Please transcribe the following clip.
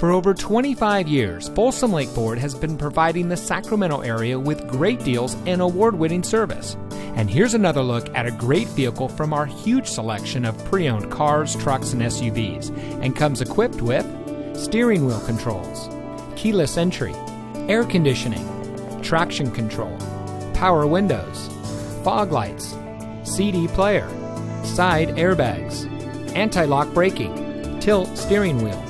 For over 25 years, Folsom Lake Ford has been providing the Sacramento area with great deals and award winning service. And here's another look at a great vehicle from our huge selection of pre owned cars, trucks, and SUVs, and comes equipped with steering wheel controls, keyless entry, air conditioning, traction control, power windows, fog lights, CD player, side airbags, anti lock braking, tilt steering wheel